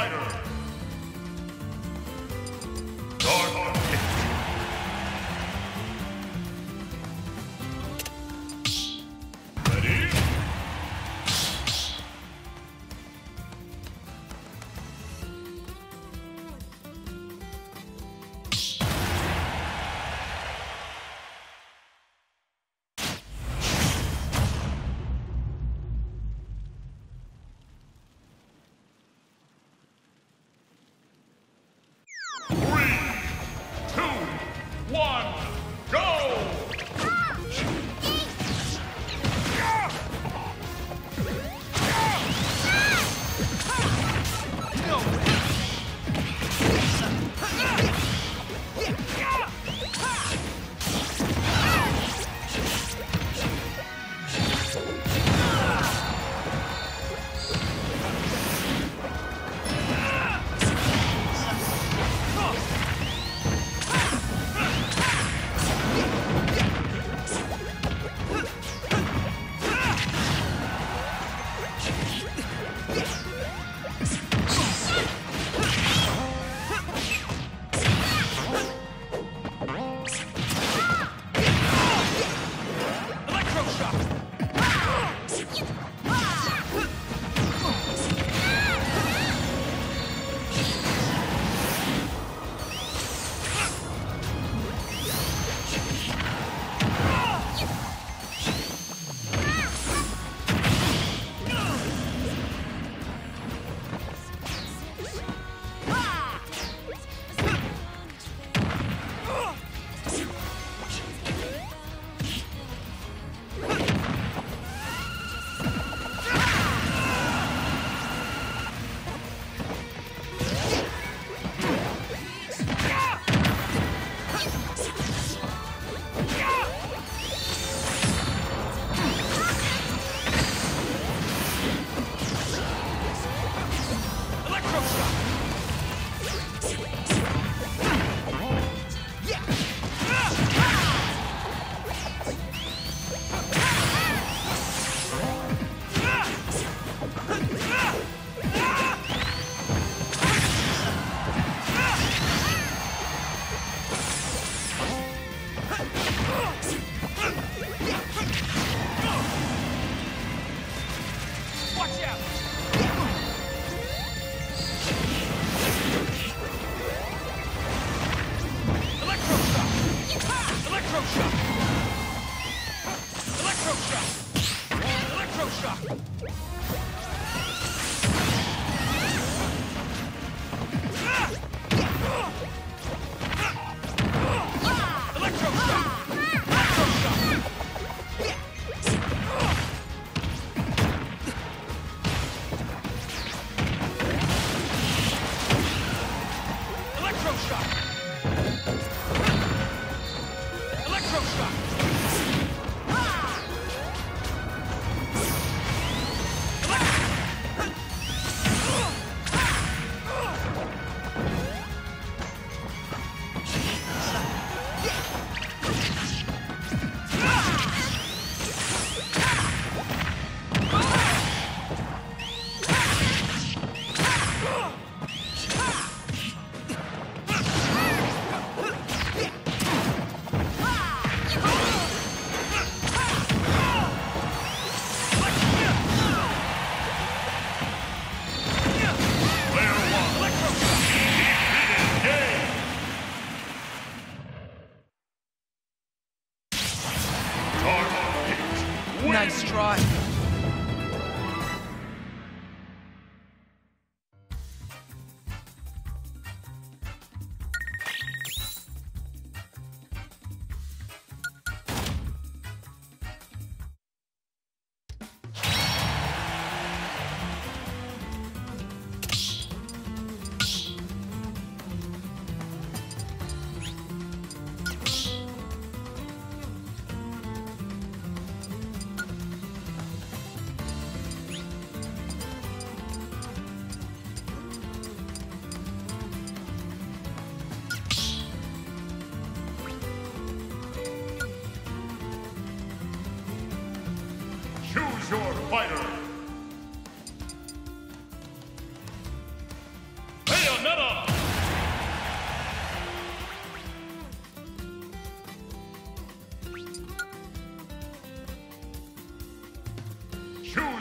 fighter.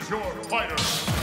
Your fighter!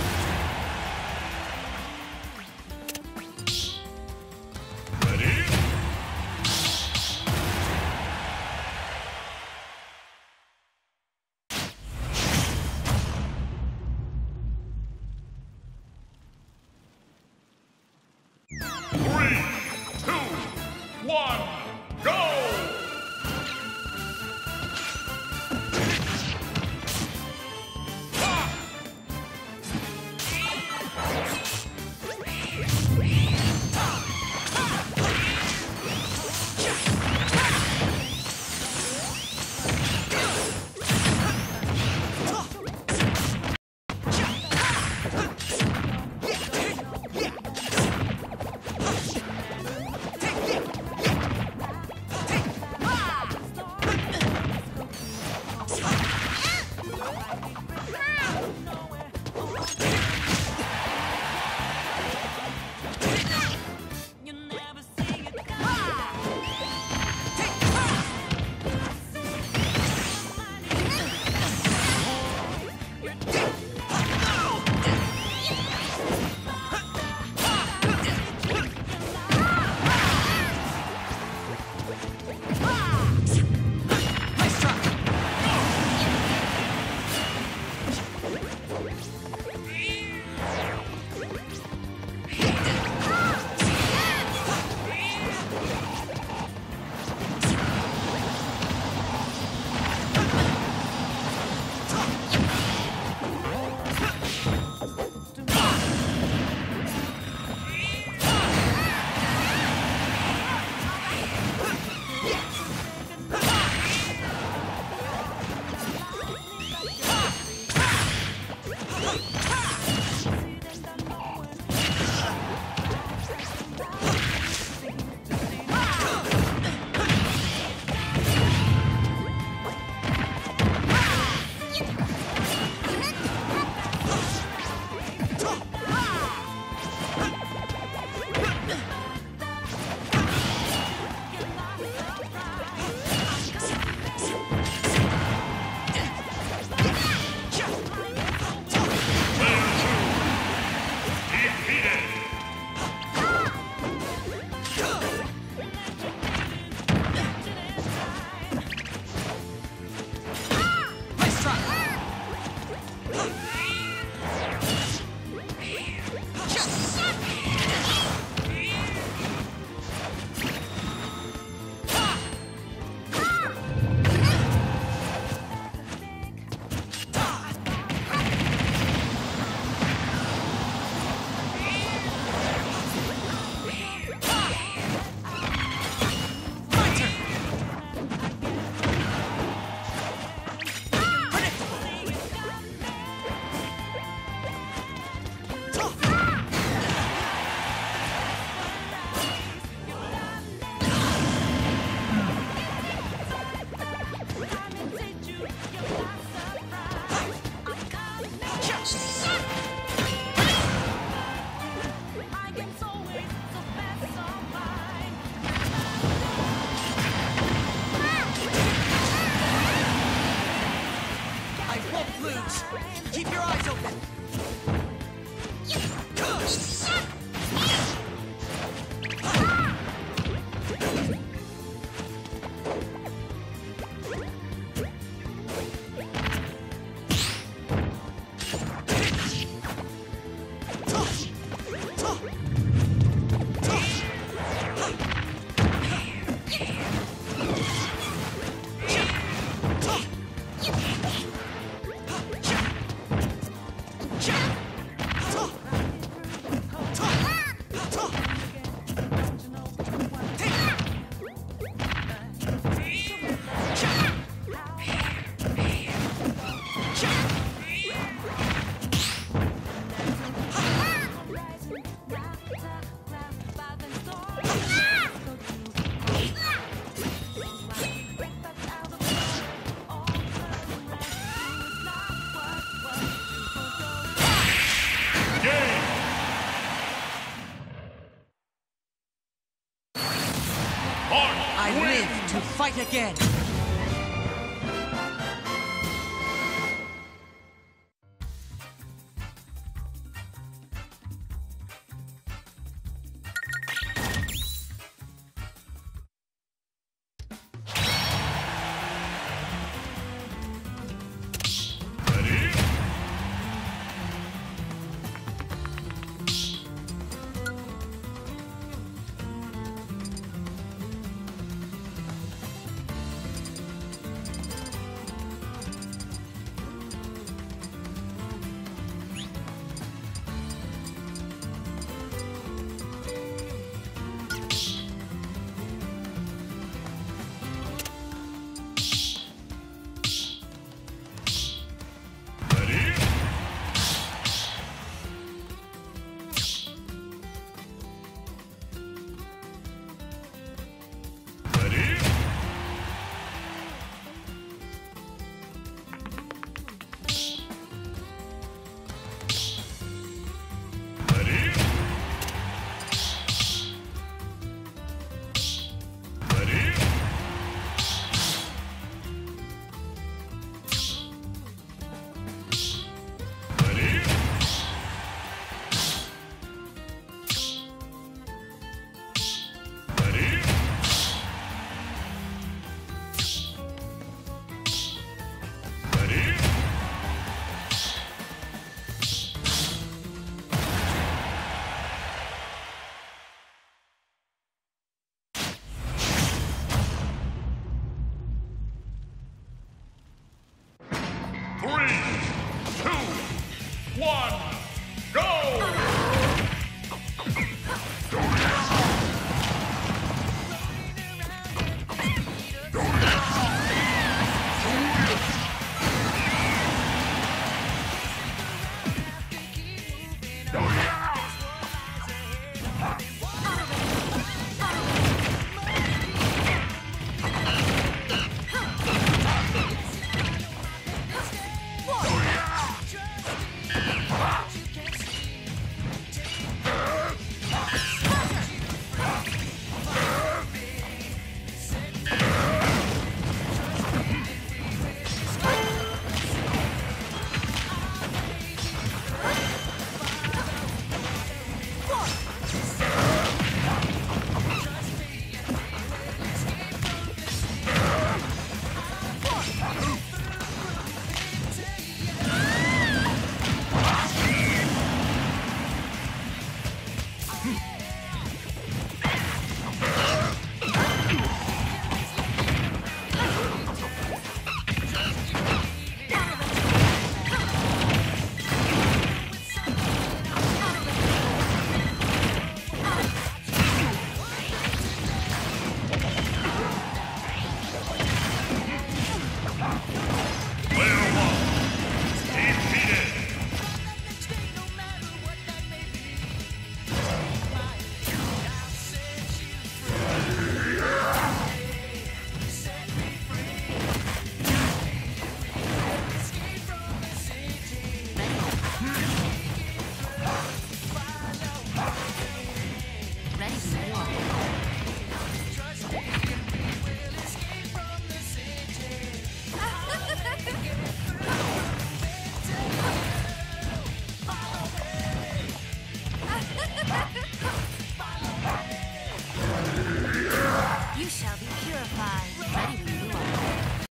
Fight again.